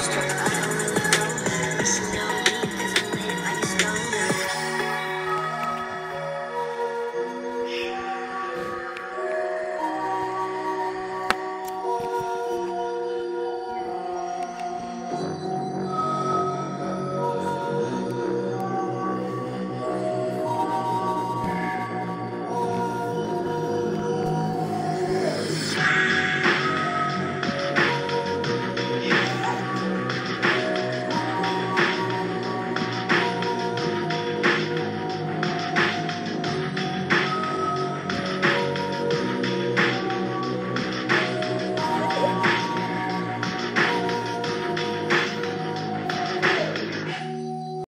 Podcast.